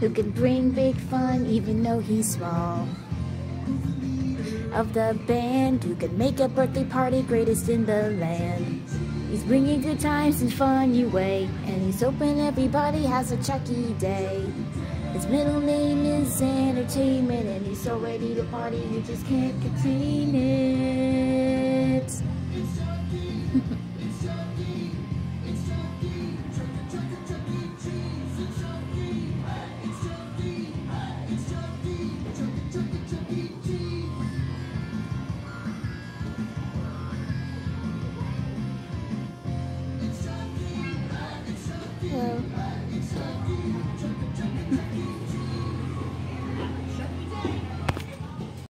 who can bring big fun even though he's small. Of the band who can make a birthday party greatest in the land. He's bringing good times and fun your way, and he's hoping everybody has a Chucky day. His middle name is Entertainment, and he's so ready to party you just can't contain it. so